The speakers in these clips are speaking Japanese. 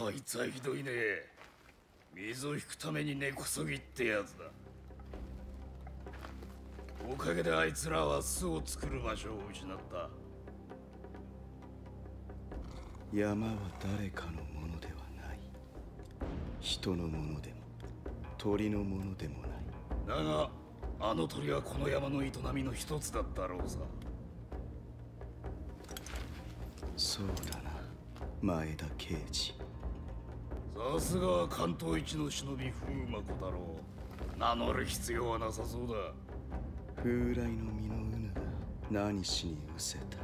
こいつはひどいね。水を引くために根こそぎってやつだ。おかげであいつらは巣を作る場所を失った。山は誰かのものではない。人のものでも鳥のものでもない。だがあの鳥はこの山の営みの一つだったろうさ。そうだな。前田刑事さすが関東一の忍び風魔小太郎名乗る必要はなさそうだ。風来の実のうぬが何しに失せた。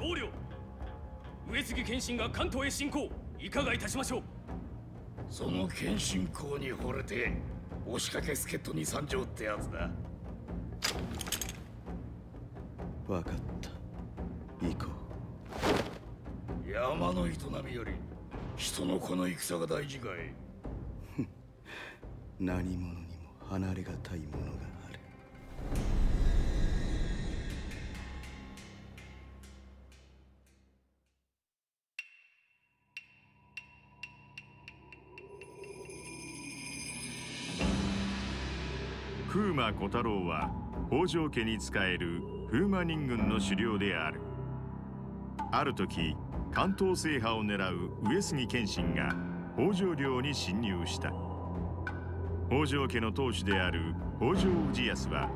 棟梁上杉謙信が関東へ侵攻いかがいたしましょう。その謙信公に惚れて押しかけ助っ人に参上ってやつだ。分かった。行こ山の営みより人のこの戦が大事かい？う 何者にも離れがたいものがある。風魔小太郎は北条家に仕える風魔人軍の首領である。ある時関東制覇を狙う上杉謙信が北条領に侵入した。北条家の当主である北条氏康は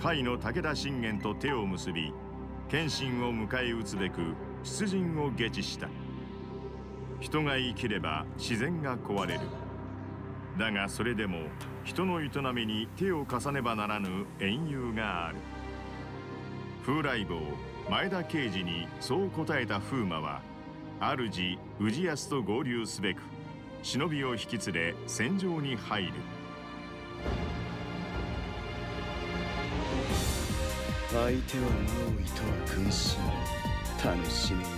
甲斐の武田信玄と手を結び謙信を迎え撃つべく出陣を下知した。人が生きれば自然が壊れる。だがそれでも人の営みに手を貸さねばならぬ縁由がある。風来坊前田慶次にそう答えた風魔は主氏康と合流すべく忍びを引き連れ戦場に入る。相手はマオイとは軍師楽しめよ。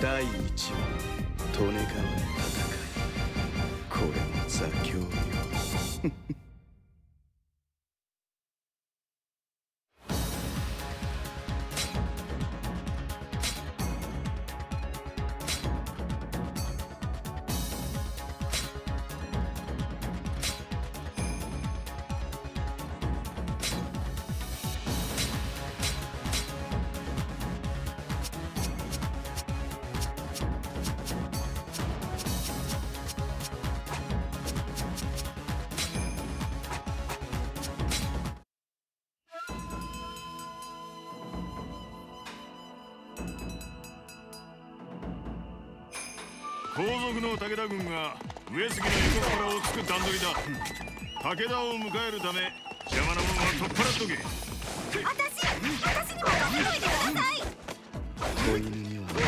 第一は利根川の戦いこれも座興よ。後続の武田軍が上杉の横からをつく段取りだ。武田を迎えるため邪魔な者は取っ払っとけ。私私にも助けといてください。子犬には我も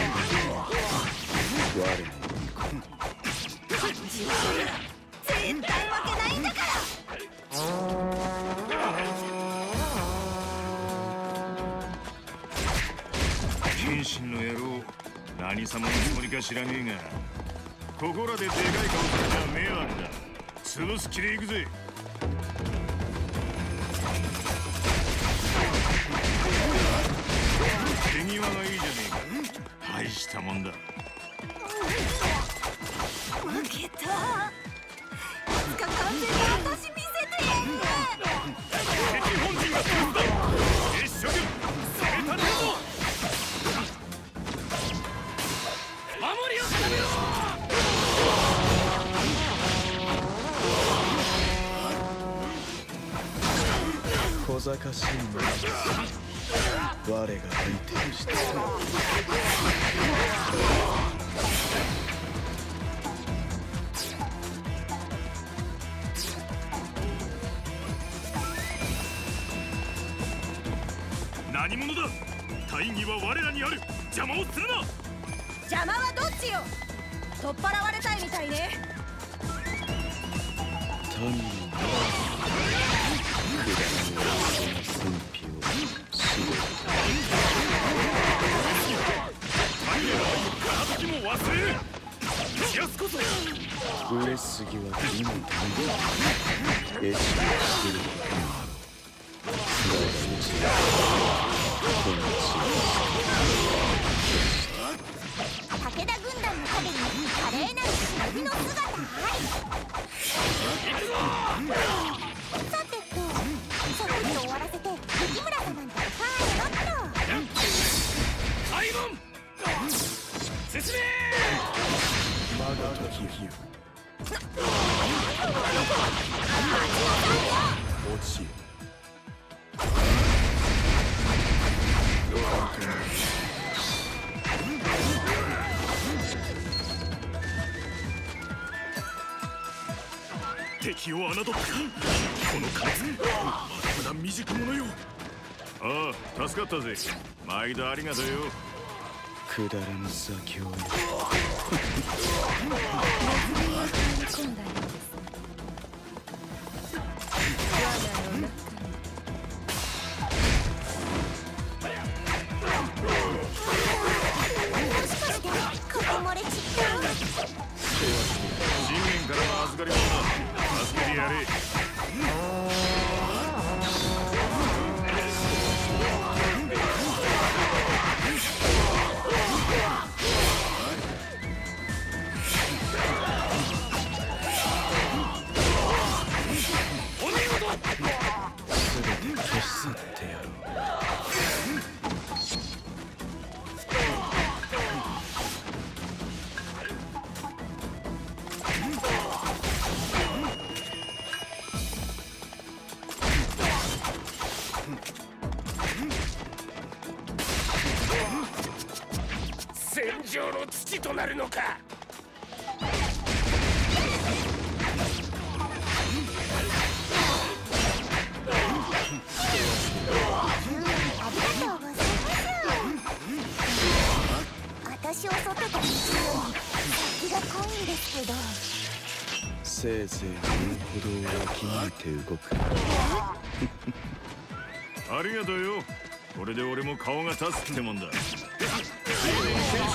絶対負けないんだから。謙信の野郎何様のつもりか知らねえがここらででかい顔されちゃ迷惑だ。潰す気で行くぜ。小賢しいの我が相手をして。何者だ？大義は我らにある。邪魔をするな！邪魔はどっちよ？取っ払われたいみたいね。民の武田軍団の陰に華麗なる忍びの姿。あり進めまだ時ゆく落ちよ敵を侮ったこの金まだまだ未熟者よ。ああ助かったぜ。毎度ありがとうよ。くだらぬ左京よもしからの預かり物だ助けてやれせいぜい身の程をわきまえて動く。ありがとうよ。これで俺も顔が立つってもんだ。謙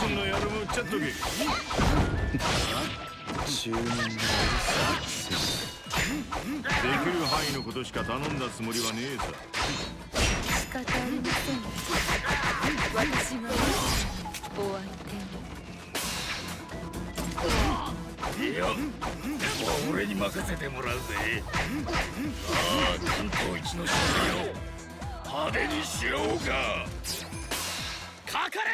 信の野郎も売っちゃっとけ。注文がありすぎてできる範囲のことしか頼んだつもりはねえさ。仕方ありません。私がお相手にいや俺に任せてもらうぜ。さあ関東一の忍びよ派手にしようかかかれ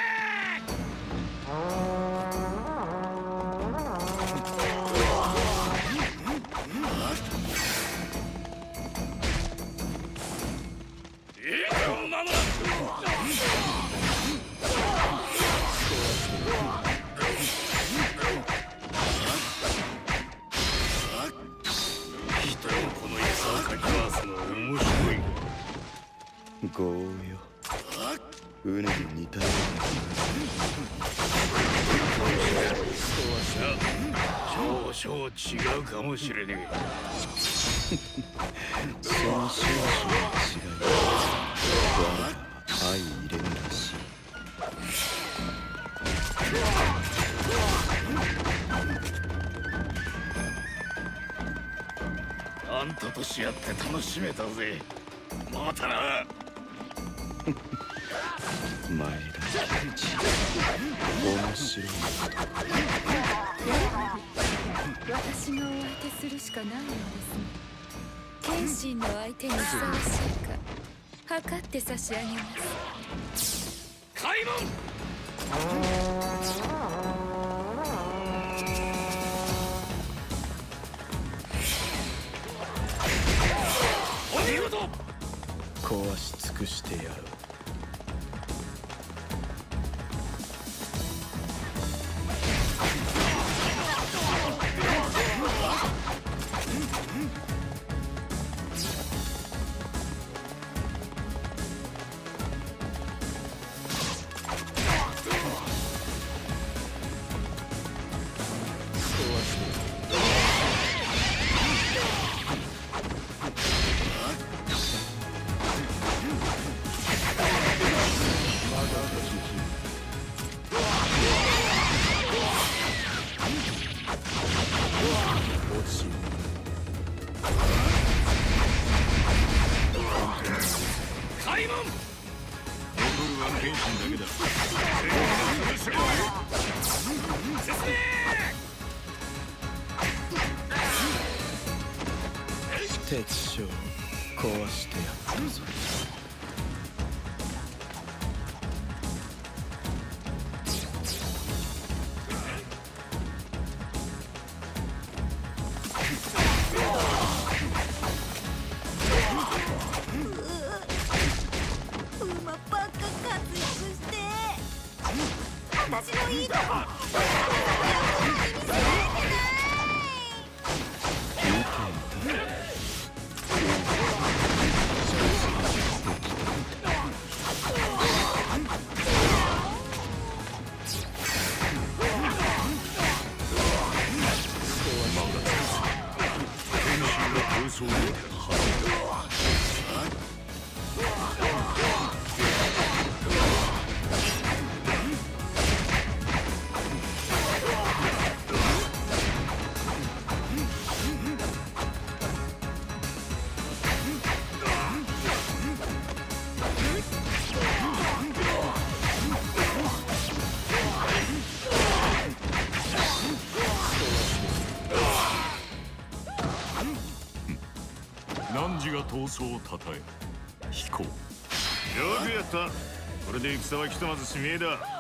業よ。船に似たよ少々違うかもしれねえ。うなその少々の違いは相入れぬらしいあんたとし合って楽しめたぜ。またな前田健一面白い。私がお相手するしかない。のですね謙信の相手にふさわしい。か測って差し上げます開門お見事壊し尽くしてやろう壊してやったぞ。私のいいとこ闘争闘争をたたえ飛行。よくやった。これで戦はひとまず指名だ。